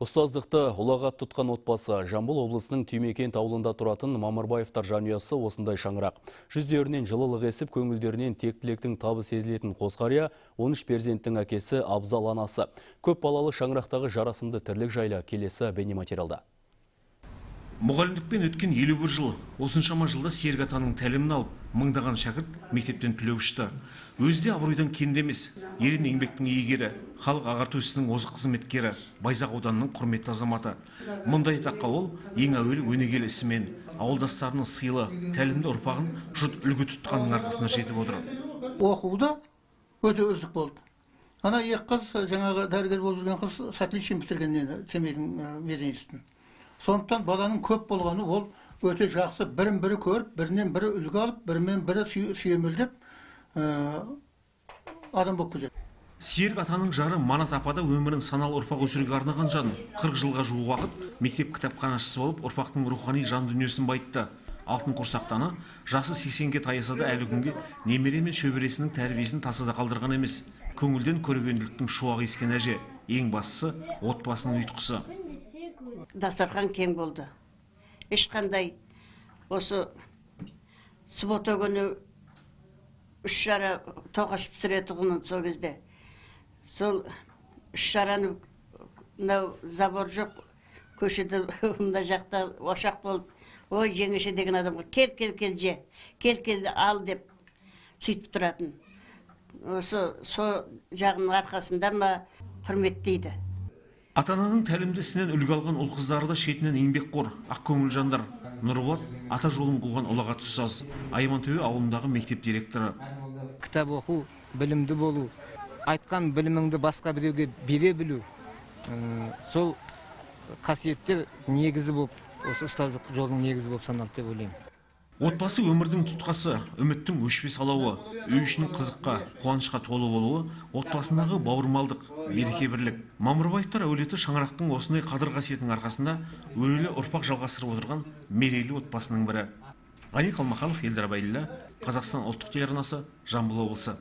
Ұстаздықты ұлағат тұтқан отбасы Жамбыл облысының Түймекент ауылында тұратын Мамырбаевтар жанұясы осындай шаңырақ. Жүздерінен жылылық есіп, көңілдерінен тектіліктің табы сезілетін қосқария 13 перзенттің әкесі Абзал анасы. Көп балалы шаңырақтағы жарасымды тірлік жайлы келесі бейнематериалда. Мұғалімдікпен өткен елу бір жыл осыншама жылда серік атаның тәлімін алып мыңдаған шәкірт мектептен түлеп ұшты. Өзі де абыройдан кенде емес ерен еңбектің иегері халық ағарту ісінің озық қызметкері байзақ ауданының құрметті азаматы. Мұндай атаққа ол ең әуелі өнегелі ісімен ауылдастарының сыйлы тәлімді ұрпағын жұрт үлгі тұтқанның арқасында жетіп отыр. Оқуда өте үздік болды. Ана екі қыз жаңағы дәрігер болып жүрген қыз с отличием бітірген енді семейдің мединститутын сондықтан баланың көп болғаны ол өте жақсы бірін бірі көріп бірінен бірі үлгі алып бірімен бірі сүйемелдеп адам болып кетеді серік атаның жары манат апа да өмірін саналы ұрпақ өсіруге арнаған жан. қырық жылға жуық уақыт мектеп кітапханашысы болып ұрпақтың рухани жан дүниесін байытты. Алтын құрсақты ана жасы сексенге таяса да әлі күнге немере мен шөбересінің тәрбиесін тасада қалдырған емес. Көңілден көрегенділіктің шуағы ескен әже. Ең бастысы отбасының ұйытқысы. Дастархан кең болды. Ешқандай осы суббота күні үш жара тоқаш пісіретұғын сол кезде. Сол үш жараны мынау забор жоқ көшеде мына жақта ошақ болып ой жеңеше деген адамға кел кел кел же кел кел ал деп сөйтіп тұратын. Осы сол жағының арқасында ма құрметтейді. Ата ананың тәлімді ісінен үлгі алған ұл қыздары да шетінен еңбекқор ақкөңіл жандар. Нұрболат ата жолын қуған ұлағат ұстаз аймантөбе ауылындағы мектеп директоры. Кітап оқу білімді болу айтқан біліміңді басқа біреуге бере білу сол қасиеттер негізі болып осы ұстаздық жолының негізі болып саналады деп ойлаймын. Отбасы өмірдің тұтқасы үміттің өшпес алауы үй ішінің қызыққа қуанышқа толы болуы отбасындағы бауырмалдық береке бірлік. Мамырбаевтар әулеті шаңырақтың осындай қадір қасиетінің арқасында өрелі ұрпақ жалғастырып отырған мерейлі отбасының бірі. Ғани қалмаханов елдар қазақстан ұлттық телеарнасы жамбыл облысы.